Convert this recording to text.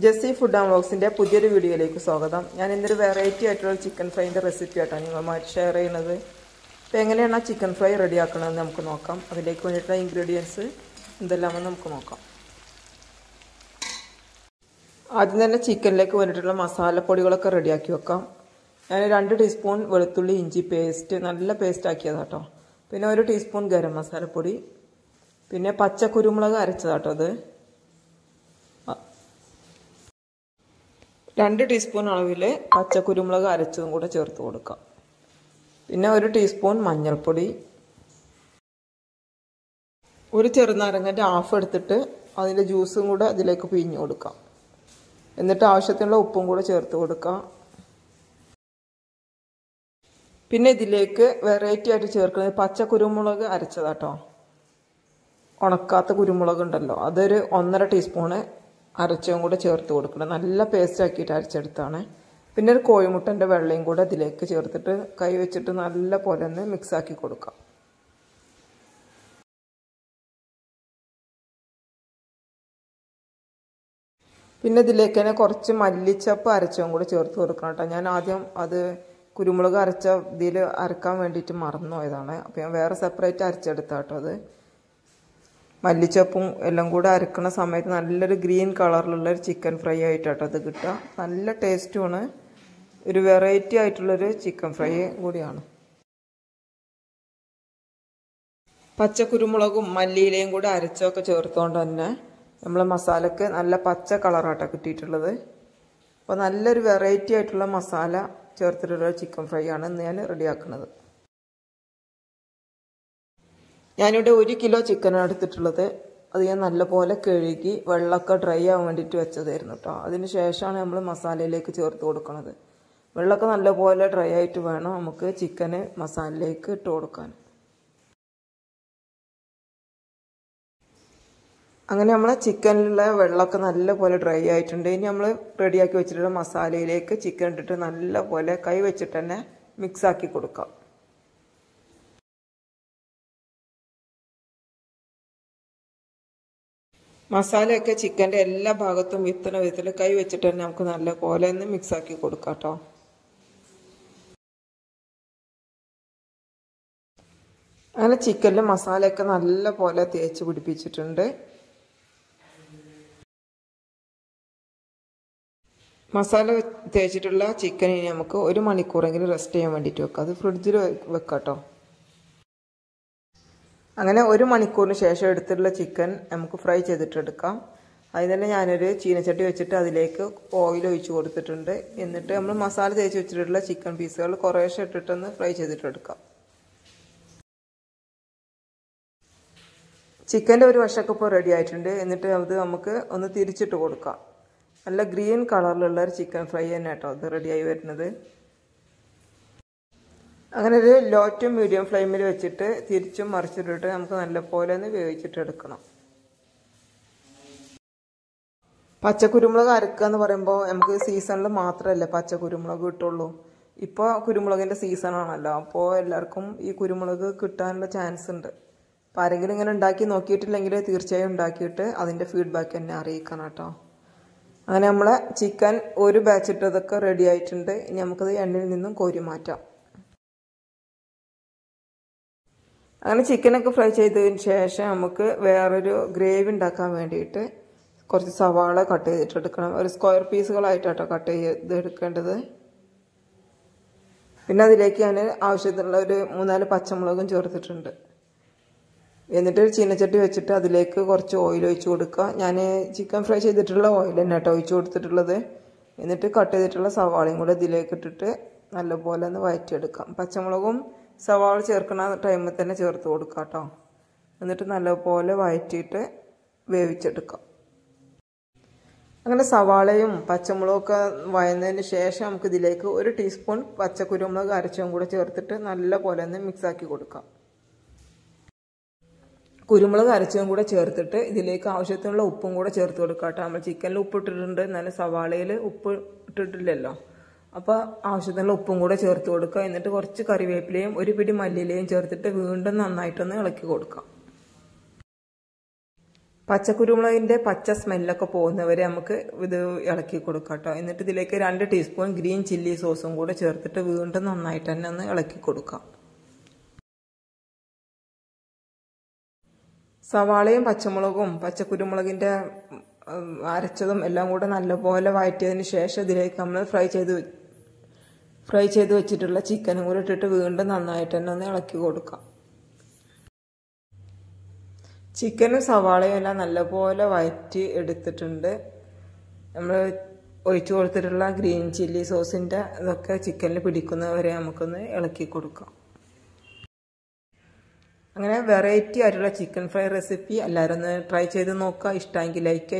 Jessy food and വ്ളോഗ്സിന്റെ പുതിയൊരു വീഡിയോയിലേക്ക് സ്വാഗതം. ഞാൻ ഇന്നൊരു വെറൈറ്റി ആയിട്ടുള്ള ചിക്കൻ ഫ്രൈന്റെ റെസിപ്പി ആയിട്ടാണ് നിങ്ങളുമായിട്ട് ഷെയർ ചെയ്യുന്നത്. അപ്പോൾ എങ്ങനെയാണ് ആ ചിക്കൻ ഫ്രൈ റെഡിയാക്കണമെന്ന് നമുക്ക് നോക്കാം. അതിലേക്ക് വേണ്ടിയിട്ടുള്ള ഇൻഗ്രീഡിയൻസ് എന്തെല്ലാമെന്ന് നമുക്ക് നോക്കാം. ആദ്യം തന്നെ ചിക്കനിലേക്ക് വേണ്ടിയിട്ടുള്ള മസാലപ്പൊടികളൊക്കെ റെഡിയാക്കി വെക്കാം. ഞാൻ രണ്ട് ടീസ്പൂൺ വെളുത്തുള്ളി ഇഞ്ചി പേസ്റ്റ് നല്ല പേസ്റ്റ് ആക്കിയതാണ് കേട്ടോ പിന്നെ ഒരു ടീസ്പൂൺ ഗരം മസാലപ്പൊടി. പിന്നെ പച്ച കുരുമുളക് അരച്ചതാട്ടോ അത്. രണ്ട് ടീസ്പൂൺ അളവിൽ പച്ചക്കുരുമുളക് അരച്ചതും കൂടെ ചേർത്ത് കൊടുക്കാം. പിന്നെ ഒരു ടീസ്പൂൺ മഞ്ഞൾപ്പൊടി. ഒരു ചെറുനാരങ്ങന്റെ ഹാഫ് എടുത്തിട്ട് അതിന്റെ ജ്യൂസും കൂടെ അതിലേക്ക് പിഴിഞ്ഞു കൊടുക്കാം. എന്നിട്ട് ആവശ്യത്തിനുള്ള ഉപ്പും കൂടെ ചേർത്ത് കൊടുക്കാം. പിന്നെ ഇതിലേക്ക് വെറൈറ്റി ആയിട്ട് ചേർക്കുന്നത് പച്ച കുരുമുളക് അരച്ചതാട്ടോ. ഉണക്കാത്ത കുരുമുളക് ഉണ്ടല്ലോ അതൊരു ഒന്നര ടീസ്പൂണ് അരച്ചതും കൂടെ ചേർത്ത് കൊടുക്കണം. നല്ല പേസ്റ്റ് ആക്കിയിട്ട് അരച്ചെടുത്താണ്. പിന്നെ ഒരു കോഴിമുട്ടന്റെ വെള്ളയും കൂടെ അതിലേക്ക് ചേർത്തിട്ട് കൈ വെച്ചിട്ട് നല്ല പോലെ ഒന്ന് മിക്സാക്കി കൊടുക്കാം. പിന്നെ ഇതിലേക്ക് തന്നെ കുറച്ച് മല്ലിച്ചപ്പ് അരച്ചതും കൂടെ ചേർത്ത് കൊടുക്കണം കേട്ടോ. ഞാൻ ആദ്യം അത് കുരുമുളക് അരച്ച ഇതിൽ അരക്കാൻ വേണ്ടിയിട്ട് മറന്നു പോയതാണ് അപ്പോൾ ഞാൻ വേറെ സെപ്പറേറ്റ് അരച്ചെടുത്താട്ടോ അത്. മല്ലിച്ചപ്പും എല്ലാം കൂടെ അരക്കണ സമയത്ത് നല്ലൊരു ഗ്രീൻ കളറിലുള്ള ഒരു ചിക്കൻ ഫ്രൈ ആയിട്ടാട്ടോ അത് കിട്ടുക. നല്ല ടേസ്റ്റുമാണ്. ഒരു വെറൈറ്റി ആയിട്ടുള്ളൊരു ചിക്കൻ ഫ്രൈ കൂടിയാണ്. പച്ചക്കുരുമുളകും മല്ലിയിലയും കൂടെ അരച്ചൊക്കെ ചേർത്തുകൊണ്ട് തന്നെ നമ്മൾ മസാലക്ക് നല്ല പച്ച കളറാട്ടോ കിട്ടിയിട്ടുള്ളത്. അപ്പോൾ നല്ലൊരു വെറൈറ്റി ആയിട്ടുള്ള മസാല ചേർത്തിട്ടുള്ള ചിക്കൻ ഫ്രൈ ആണ് ഇന്ന് ഞാൻ റെഡിയാക്കുന്നത്. ഞാനിവിടെ ഒരു കിലോ ചിക്കനാണ് എടുത്തിട്ടുള്ളത്. അത് ഞാൻ നല്ലപോലെ കഴുകി വെള്ളമൊക്കെ ഡ്രൈ ആവാൻ വേണ്ടിയിട്ട് വെച്ചതായിരുന്നു കേട്ടോ അതിന് ശേഷമാണ് നമ്മൾ മസാലയിലേക്ക് ചേർത്ത് കൊടുക്കുന്നത് വെള്ളമൊക്കെ നല്ലപോലെ ഡ്രൈ ആയിട്ട് വേണം നമുക്ക് ചിക്കന് മസാലയിലേക്ക് ഇട്ട് കൊടുക്കാൻ. അങ്ങനെ നമ്മളെ ചിക്കനിലുള്ള വെള്ളമൊക്കെ നല്ലപോലെ ഡ്രൈ ആയിട്ടുണ്ട്. ഇനി നമ്മൾ റെഡിയാക്കി വെച്ചിട്ടുള്ള മസാലയിലേക്ക് ചിക്കൻ ഇട്ടിട്ട് നല്ലപോലെ കൈ വെച്ചിട്ട് തന്നെ മിക്സാക്കി കൊടുക്കാം. മസാലയൊക്കെ ചിക്കന്റെ എല്ലാ ഭാഗത്തും വിത്തണ വിധത്തിൽ കൈ വെച്ചിട്ട് തന്നെ നമുക്ക് നല്ല പോലെ ഒന്ന് മിക്സാക്കി കൊടുക്കാം കേട്ടോ അങ്ങനെ ചിക്കനിൽ മസാലയൊക്കെ നല്ല പോലെ തേച്ച് പിടിപ്പിച്ചിട്ടുണ്ട്. മസാല തേച്ചിട്ടുള്ള ചിക്കൻ ഇനി നമുക്ക് ഒരു മണിക്കൂറെങ്കിലും റെസ്റ്റ് ചെയ്യാൻ വേണ്ടിയിട്ട് വെക്കാം. അത് ഫ്രിഡ്ജിൽ വെക്കാം കേട്ടോ അങ്ങനെ ഒരു മണിക്കൂറിന് ശേഷം എടുത്തിട്ടുള്ള ചിക്കൻ നമുക്ക് ഫ്രൈ ചെയ്തിട്ടെടുക്കാം. അതിന് തന്നെ ഞാനൊരു ചീനച്ചട്ടി വെച്ചിട്ട് അതിലേക്ക് ഓയിൽ ഒഴിച്ച് കൊടുത്തിട്ടുണ്ട്. എന്നിട്ട് നമ്മൾ മസാല തേച്ച് വെച്ചിട്ടുള്ള ചിക്കൻ പീസുകൾ കുറേശ്ശെ ഇട്ടിട്ടൊന്ന് ഫ്രൈ ചെയ്തിട്ടെടുക്കാം. ചിക്കന്റെ ഒരു വശമൊക്കെ ഇപ്പോൾ റെഡി ആയിട്ടുണ്ട്. എന്നിട്ട് അത് നമുക്ക് ഒന്ന് തിരിച്ചിട്ട് കൊടുക്കാം. നല്ല ഗ്രീൻ കളറിലുള്ള ഒരു ചിക്കൻ ഫ്രൈ തന്നെ കേട്ടോ അത് റെഡിയായി വരുന്നത്. അങ്ങനെ ഇത് ലോ ടു മീഡിയം ഫ്ലെയിമിൽ വെച്ചിട്ട് തിരിച്ചും മറിച്ചിട്ടിട്ട് നമുക്ക് നല്ലപോലെ ഒന്ന് വേവിച്ചിട്ട് എടുക്കണം. പച്ചക്കുരുമുളക് അരക്കുക എന്ന് പറയുമ്പോൾ നമുക്ക് സീസണിൽ മാത്രമല്ല പച്ചക്കുരുമുളക് കിട്ടുള്ളൂ. ഇപ്പോൾ കുരുമുളകിന്റെ സീസണാണല്ലോ അപ്പോൾ എല്ലാവർക്കും ഈ കുരുമുളക് കിട്ടാനുള്ള ചാൻസ് ഉണ്ട്. അപ്പോൾ ആരെങ്കിലും ഇങ്ങനെ ഉണ്ടാക്കി നോക്കിയിട്ടില്ലെങ്കിൽ തീർച്ചയായും ഉണ്ടാക്കിയിട്ട് അതിന്റെ ഫീഡ്ബാക്ക് എന്നെ അറിയിക്കണം കേട്ടോ. അങ്ങനെ നമ്മളെ ചിക്കൻ ഒരു ബാച്ചിട്ടതൊക്കെ റെഡി ആയിട്ടുണ്ട്. ഇനി നമുക്കത് എണ്ണയിൽ നിന്നും കോരി മാറ്റാം. അങ്ങനെ ചിക്കനൊക്കെ ഫ്രൈ ചെയ്തതിന് ശേഷം നമുക്ക് വേറൊരു ഗ്രേവി ഉണ്ടാക്കാൻ വേണ്ടിയിട്ട് കുറച്ച് സവാള കട്ട് ചെയ്തിട്ട് എടുക്കണം ഒരു സ്ക്വയർ പീസുകളായിട്ടാട്ടോ കട്ട് ചെയ്ത് എടുക്കേണ്ടത് പിന്നെ അതിലേക്ക് ഞാൻ ആവശ്യത്തിനുള്ള ഒരു മൂന്നാൽ പച്ചമുളകും ചേർത്തിട്ടുണ്ട്. എന്നിട്ട് ഒരു ചീനച്ചട്ടി വെച്ചിട്ട് അതിലേക്ക് കുറച്ച് ഓയിൽ ഒഴിച്ച് കൊടുക്കുക. ഞാൻ ചിക്കൻ ഫ്രൈ ചെയ്തിട്ടുള്ള ഓയിൽ തന്നെ കേട്ടോ ഒഴിച്ച് കൊടുത്തിട്ടുള്ളത്. എന്നിട്ട് കട്ട് ചെയ്തിട്ടുള്ള സവാളയും കൂടെ ഇതിലേക്ക് ഇട്ടിട്ട് നല്ലപോലെ ഒന്ന് വഴറ്റിയെടുക്കാം പച്ചമുളകും സവാള ചേർക്കുന്ന ടൈമിൽ തന്നെ ചേർത്ത് കൊടുക്കുക കേട്ടോ എന്നിട്ട് നല്ലപോലെ വഴറ്റിയിട്ട് വേവിച്ചെടുക്കാം. അങ്ങനെ സവാളയും പച്ചമുളകൊക്കെ വയന്നതിന് ശേഷം നമുക്ക് ഇതിലേക്ക് ഒരു ടീസ്പൂൺ പച്ചക്കുരുമുളക് അരച്ചും കൂടെ ചേർത്തിട്ട് നല്ല പോലെ ഒന്ന് മിക്സാക്കി കൊടുക്കാം. കുരുമുളക് അരച്ചും കൂടെ ചേർത്തിട്ട് ഇതിലേക്ക് ആവശ്യത്തിനുള്ള ഉപ്പും കൂടെ ചേർത്ത് കൊടുക്കാം കേട്ടോ നമ്മൾ ചിക്കനിൽ ഉപ്പ് ഇട്ടിട്ടുണ്ട്. എന്നാലും സവാളയിൽ ഉപ്പ് ഇട്ടിട്ടില്ലല്ലോ. അപ്പോൾ ആവശ്യത്തിനുള്ള ഉപ്പും കൂടെ ചേർത്ത് കൊടുക്കുക. എന്നിട്ട് കുറച്ച് കറിവേപ്പിലയും ഒരു പിടി മല്ലിയിലയും ചേർത്തിട്ട് വീണ്ടും നന്നായിട്ടൊന്ന് ഇളക്കി കൊടുക്കാം. പച്ചക്കുരുമുളകിന്റെ പച്ച സ്മെല്ലൊക്കെ പോകുന്നവരെ നമുക്ക് ഇത് ഇളക്കി കൊടുക്കാം കേട്ടോ. എന്നിട്ട് ഇതിലേക്ക് രണ്ട് ടീസ്പൂൺ ഗ്രീൻ ചില്ലി സോസും കൂടെ ചേർത്തിട്ട് വീണ്ടും നന്നായിട്ട് തന്നെ ഒന്ന് ഇളക്കി കൊടുക്കാം. സവാളയും പച്ചമുളകും പച്ചക്കുരുമുളകിന്റെ അരച്ചതും എല്ലാം കൂടെ നല്ലപോലെ വഴറ്റിയതിന് ശേഷം ഇതിലേക്ക് നമ്മൾ ഫ്രൈ ചെയ്ത് ഫ്രൈ ചെയ്ത് വെച്ചിട്ടുള്ള ചിക്കനും കൂടി ഇട്ടിട്ട് വീണ്ടും നന്നായിട്ട് തന്നെ ഒന്ന് ഇളക്കി കൊടുക്കാം. ചിക്കനും സവാളയും എല്ലാം നല്ലപോലെ വഴറ്റി എടുത്തിട്ടുണ്ട്. നമ്മൾ ഒഴിച്ചു കൊടുത്തിട്ടുള്ള ഗ്രീൻ ചില്ലി സോസിന്റെ ഇതൊക്കെ ചിക്കനിൽ പിടിക്കുന്നവരെ നമുക്കൊന്ന് ഇളക്കി കൊടുക്കാം. അങ്ങനെ വെറൈറ്റി ആയിട്ടുള്ള ചിക്കൻ ഫ്രൈ റെസിപ്പി എല്ലാവരും ഒന്ന് ട്രൈ ചെയ്ത് നോക്കുക. ഇഷ്ടമെങ്കിൽ ലൈക്ക്